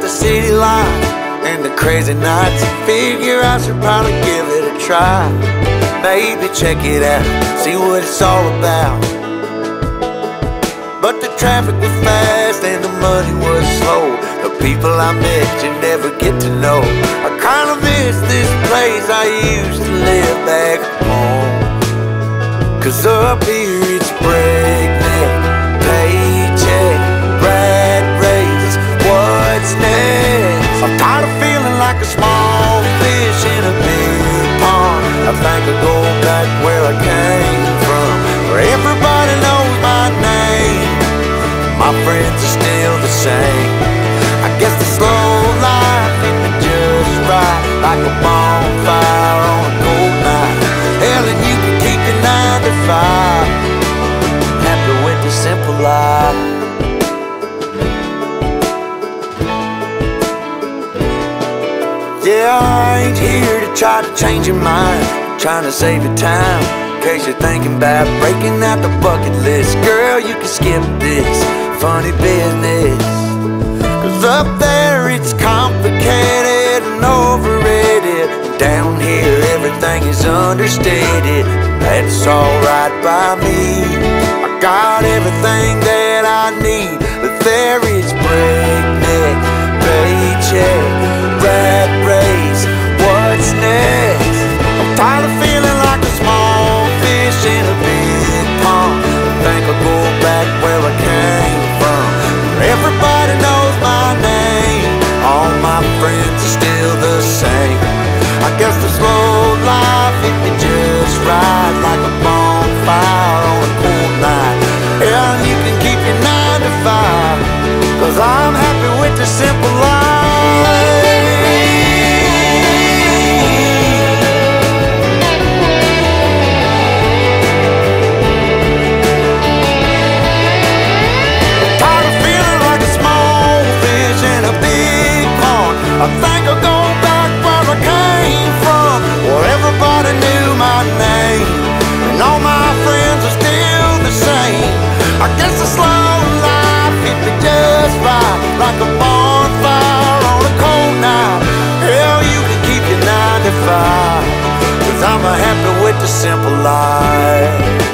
the city life and the crazy nights. Figure I should probably give it a try. Maybe check it out, see what it's all about. But the traffic was fast and the money was slow. The people I met you never get to know. I kinda miss this place I used to live back home. Cause up here it's breakneck, paycheck, rat race. What's next? I'm tired of feeling like a small Yeah, I ain't here to try to change your mind. Trying to save your time. In case you're thinking about breaking out the bucket list. Girl, you can skip this funny business. Cause up there it's complicated and overrated. Down here everything is understated. That's alright is I'm a happy with the simple life.